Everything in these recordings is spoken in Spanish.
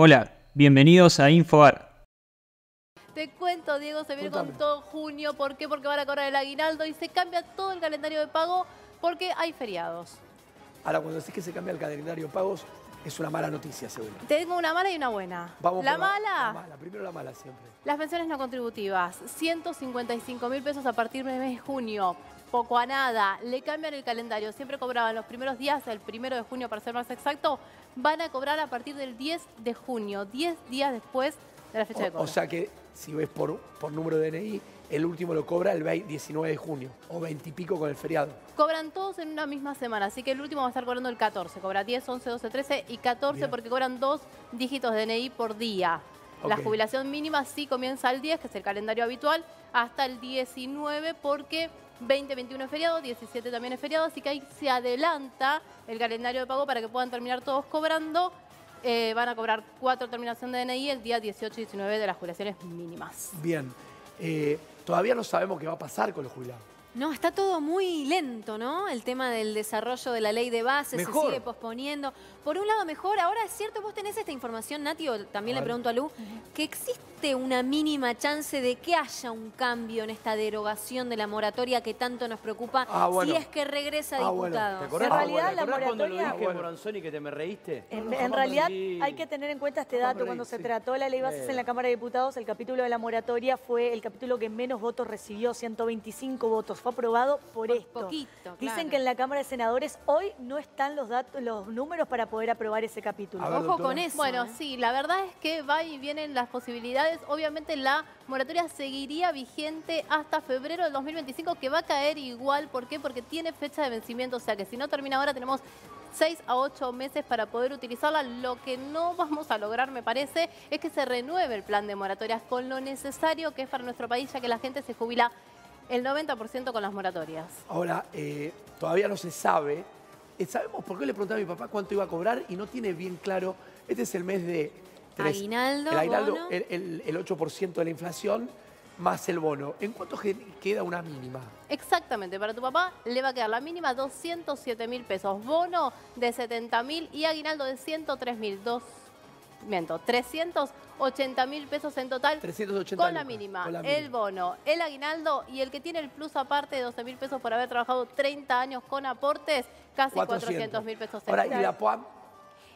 Hola, bienvenidos a InfoAR. Te cuento, Diego, se viene Contame. con todo junio. ¿Por qué? Porque van a cobrar el aguinaldo y se cambia todo el calendario de pago porque hay feriados. Ahora, cuando decís que se cambia el calendario de pagos, es una mala noticia, seguro. Tengo una mala y una buena. Vamos la por mala, La mala, primero la mala siempre. las pensiones no contributivas, 155 mil pesos a partir del mes de junio. Poco a nada, le cambian el calendario. Siempre cobraban los primeros días, el primero de junio para ser más exacto, van a cobrar a partir del 10 de junio, 10 días después de la fecha de O, cobro. o sea que si ves por, por número de DNI, el último lo cobra el 20 19 de junio o 20 y pico con el feriado. Cobran todos en una misma semana, así que el último va a estar cobrando el 14. Cobra 10, 11, 12, 13 y 14 Bien. porque cobran dos dígitos de DNI por día. La Ok. jubilación mínima sí comienza el 10, que es el calendario habitual, hasta el 19 porque 20, 21 es feriado, 17 también es feriado, así que ahí se adelanta el calendario de pago para que puedan terminar todos cobrando. Eh, van a cobrar cuatro terminación de DNI el día 18 y 19 de las jubilaciones mínimas. Bien. Eh, todavía no sabemos qué va a pasar con los jubilados. No, está todo muy lento, ¿no? El tema del desarrollo de la ley de bases Mejor. se sigue posponiendo. Por un lado, mejor. Ahora es cierto, vos tenés esta información, Nati, o también le pregunto a Lu, que existe una mínima chance de que haya un cambio en esta derogación de la moratoria que tanto nos preocupa Ah, bueno. si es que regresa a Ah, bueno. diputados. ¿Te acordás, En Ah, realidad, bueno, la ¿te acordás cuando lo moratoria- dije, Bueno. Que te me reíste? En, No, en realidad reí. hay que tener en cuenta este dato. Cuando se sí. trató la ley bases en la Cámara de Diputados, el capítulo de la moratoria fue el capítulo que menos votos recibió, 125 votos. Fue aprobado por, Por esto. poquito, Dicen claro. que en la Cámara de Senadores hoy no están los datos, los números para poder aprobar ese capítulo. Ver, Ojo doctora. con eso. Bueno, ¿eh? sí, la verdad es que va y vienen las posibilidades. Obviamente la moratoria seguiría vigente hasta febrero del 2025, que va a caer igual. ¿Por qué? Porque tiene fecha de vencimiento, o sea que si no termina ahora tenemos 6 a 8 meses para poder utilizarla. Lo que no vamos a lograr, me parece, es que se renueve el plan de moratorias con lo necesario que es para nuestro país, ya que la gente se jubila el 90% con las moratorias. Ahora, eh, todavía no se sabe. Eh, ¿Sabemos por qué le pregunté a mi papá cuánto iba a cobrar y no tiene bien claro? Este es el mes de... tres- Aguinaldo, el aguinaldo, bono. el, el- el 8% de la inflación más el bono. ¿En cuánto queda una mínima? Exactamente, para tu papá le va a quedar la mínima 207 mil pesos, bono de 70 mil y aguinaldo de 103 mil, miento, 380 mil pesos en total 380 con la, mínima, con la el mínima. bono, el aguinaldo y el que tiene el plus aparte de 12 mil pesos por haber trabajado 30 años con aportes, casi 400 mil pesos Ahora. ¿y la POAM?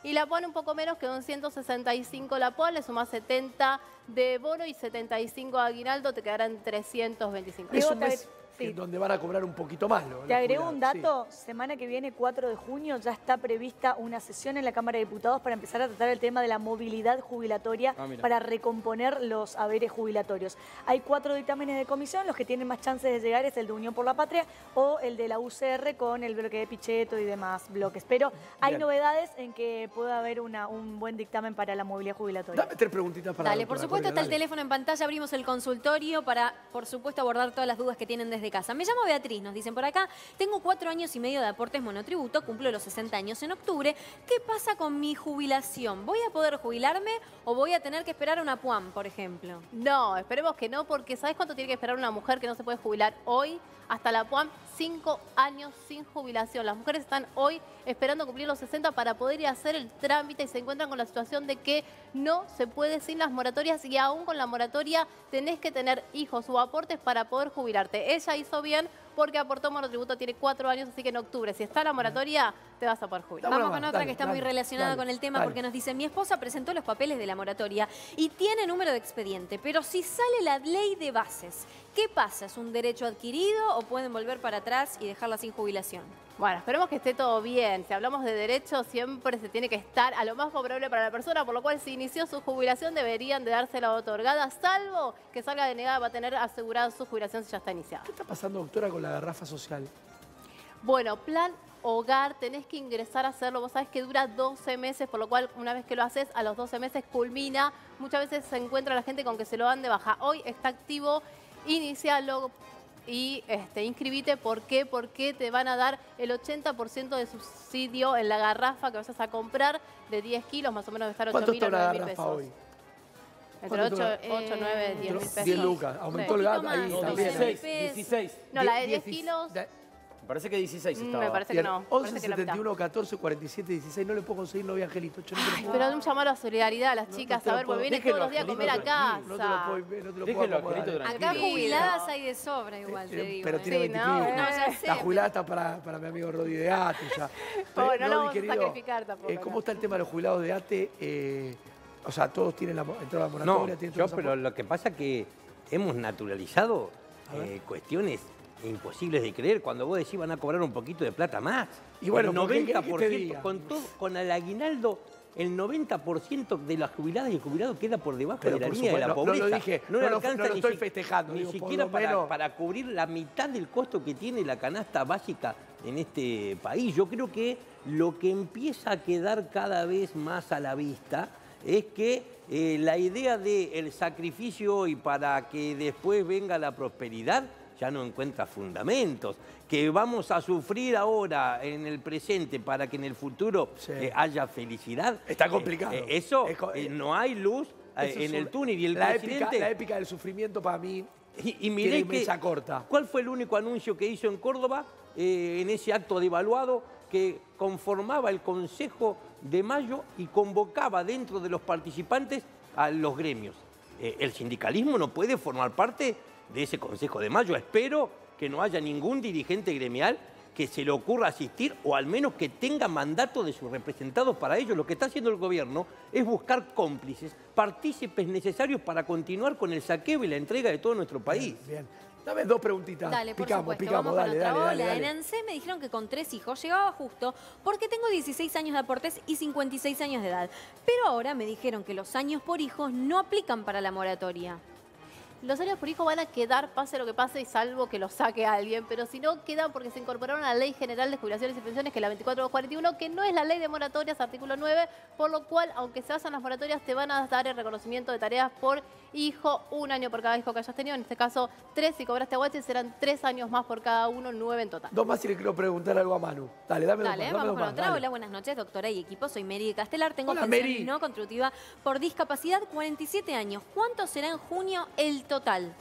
Y la pone un poco menos que un 165 la POA, le suma 70 de bono y 75 de aguinaldo, te quedarán 325. Es un mes donde van a cobrar un poquito más. ¿no? Te agrego un sí. dato, semana que viene, 4 de junio, ya está prevista una sesión en la Cámara de Diputados para empezar a tratar el tema de la movilidad jubilatoria Ah, para recomponer los haberes jubilatorios. Hay cuatro dictámenes de comisión, los que tienen más chances de llegar es el de Unión por la Patria o el de la UCR con el bloque de Pichetto y demás bloques. Pero hay Bien. novedades en que pueda haber una- un buen dictamen para la movilidad jubilatoria. Dame tres preguntitas para la Dale, por supuesto está el teléfono en pantalla, abrimos el consultorio para, por supuesto, abordar todas las dudas que tienen desde casa. Me llamo Beatriz, nos dicen por acá, tengo cuatro años y medio de aportes monotributo, cumplo los 60 años en octubre. ¿Qué pasa con mi jubilación? ¿Voy a poder jubilarme o voy a tener que esperar una PUAM, por ejemplo? No, esperemos que no, porque ¿sabes cuánto tiene que esperar una mujer que no se puede jubilar hoy? Hasta la PUAM, cinco años sin jubilación. Las mujeres están hoy esperando cumplir los 60 para poder ir a hacer el trámite y se encuentran con la situación de que no se puede sin las moratorias y aún con la moratoria tenés que tener hijos o aportes para poder jubilarte. Ella hizo bien porque aportó monotributo, tiene cuatro años, así que en octubre, si está la moratoria, te vas a poder jubilar. Vamos con otra dale, que está muy relacionada dale, con el tema dale. porque nos dice, mi esposa presentó los papeles de la moratoria y tiene número de expediente, pero si sale la ley de bases, ¿qué pasa? ¿Es un derecho adquirido o pueden volver para atrás y dejarla sin jubilación? Bueno, esperemos que esté todo bien. Si hablamos de derechos, siempre se tiene que estar a lo más favorable para la persona, por lo cual si inició su jubilación deberían de dársela otorgada, salvo que salga denegada, va a tener asegurada su jubilación si ya está iniciada. ¿Qué está pasando, doctora, con la garrafa social? Bueno, plan hogar, tenés que ingresar a hacerlo. Vos sabés que dura 12 meses, por lo cual una vez que lo haces, a los 12 meses culmina. Muchas veces se encuentra la gente con que se lo dan de baja. Hoy está activo, inicialo y este, inscribite. ¿Por qué? Porque te van a dar el 80% de subsidio en la garrafa que vas a comprar de 10 kilos, más o menos de estar 8 ¿Cuánto mil o una 9 mil garrafa pesos. hoy? Entre ¿Cuánto 8, está? 8, 9, 10 mil pesos. 10 lucas. Aumentó Sí. el Poquito ahí No, también. bien. 16, 16. No, la de 10 10 kilos. de- Me parece que 16 Mm, estaba. me parece que Bien, no. 11 parece que la mitad. 71 14 47 16. No le puedo conseguir novia Angelito. Che, no lo Ay, pero un llamado a la solidaridad a las no- chicas, no a lo ver, porque viene déjelo, todos los días a comer a casa. No te lo puedo, no te lo puedo Déjelo. Angelito, Acá jubiladas hay de sobra igual, Eh, te digo. pero ¿eh? tiene Sí, 20 no, kilos. eh. No, ya sé, La pero- jubilada está para, para mi amigo Rodi de ATE ya. Bueno, Eh, no Rodi, vamos a sacrificar tampoco, eh, ¿Cómo no. está el tema de los jubilados de ATE? Eh, o sea, todos tienen la, entrada No, moratoria, tienen yo, pero lo que pasa es que hemos naturalizado eh, cuestiones imposibles de creer. Cuando vos decís van a cobrar un poquito de plata más. Y bueno, el ¿por qué? ¿Qué- qué te 90%, diga? con, todo, con el aguinaldo, el 90% de las jubiladas y jubilados queda por debajo Pero de la línea de la supuesto, no- no lo pobreza. dije, no, lo- alcanza no lo ni estoy si- festejando, Ni digo, siquiera para, menos. para cubrir la mitad del costo que tiene la canasta básica en este país. Yo creo que lo que empieza a quedar cada vez más a la vista es que eh, la idea del sacrificio hoy para que después venga la prosperidad ya no encuentra fundamentos. Que vamos a sufrir ahora en el presente para que en el futuro Sí. eh, haya felicidad. Está complicado. eh, eso, Es eh, no hay luz en el túnel y el la presidente... épica, la épica del sufrimiento para mí Y, y miré que, corta. ¿Cuál fue el único anuncio que hizo en Córdoba eh, en ese acto de evaluado que conformaba el Consejo de Mayo y convocaba dentro de los participantes a los gremios? Eh, el sindicalismo no puede formar parte de ese Consejo de Mayo. Espero que no haya ningún dirigente gremial que se le ocurra asistir o al menos que tenga mandato de sus representados para ello. Lo que está haciendo el gobierno es buscar cómplices, partícipes necesarios para continuar con el saqueo y la entrega de todo nuestro país. Bien. Dame dos preguntitas. Dale, por picamos, supuesto. picamos, Vamos dale, con otra dale, dale, ola. dale. En ANSE me dijeron que con tres hijos llegaba justo porque tengo 16 años de aportes y 56 años de edad. Pero ahora me dijeron que los años por hijos no aplican para la moratoria. Los años por hijo van a quedar, pase lo que pase, y salvo que los saque alguien, pero si no, quedan porque se incorporaron a la Ley General de Jubilaciones y Pensiones, que es la 24241, que no es la ley de moratorias, artículo 9, por lo cual, aunque se hacen las moratorias, te van a dar el reconocimiento de tareas por hijo, un año por cada hijo que hayas tenido, en este caso tres, si cobraste aguache serán tres años más por cada uno, nueve en total. Dos más y le quiero preguntar algo a Manu. Dale, dame Dale, dos más. vamos con otra. dale. Hola, buenas noches, doctora y equipo. Soy Mary de Castelar. Tengo Hola, pensión Mary. no contributiva por discapacidad, 47 años. ¿Cuánto será en junio el total?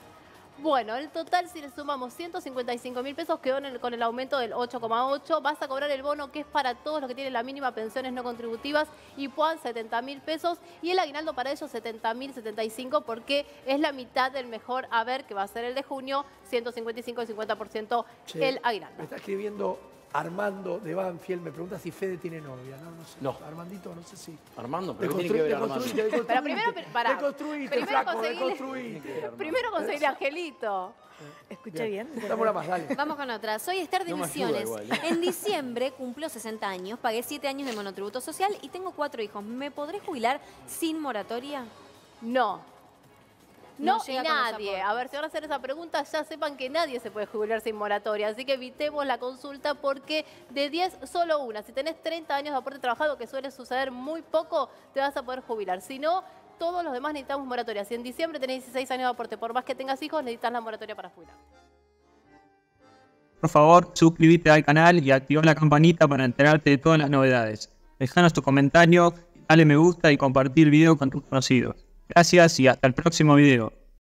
Bueno, el total, si le sumamos 155 mil pesos, quedó en el- con el aumento del 8,8. Vas a cobrar el bono que es para todos los que tienen la mínima pensiones no contributivas y puedan 70 mil pesos. Y el aguinaldo para ellos 70 mil 75 porque es la mitad del mejor haber que va a ser el de junio, 155 y 50% Che, el Me aguinaldo. está escribiendo Armando de Banfield. Me pregunta si Fede tiene novia. No, no sé. No. Armandito, no sé si. Armando, pero ¿qué tiene que ver Armando? Pero primero. Deconstruite, Primero flaco. Primero conseguirle Angelito. Escuché bien. Más, dale. Vamos con otra. Soy Esther de No Misiones. igual, ¿eh? En diciembre cumplo 60 años, pagué 7 años de monotributo social y tengo cuatro hijos. ¿Me podré jubilar sin moratoria? No. No No, y nadie. A ver, si van a hacer esa pregunta, ya sepan que nadie se puede jubilar sin moratoria. Así que evitemos la consulta porque de 10, solo una. Si tenés 30 años de aporte trabajado, que suele suceder muy poco, te vas a poder jubilar. Si no, todos los demás necesitamos moratoria. Si en diciembre tenés 16 años de aporte, por más que tengas hijos, necesitas la moratoria para jubilar. Por favor, suscríbete al canal y activa la campanita para enterarte de todas las novedades. Dejanos tu comentario, dale me gusta y compartir el video con tus conocidos. Gracias y hasta el próximo video.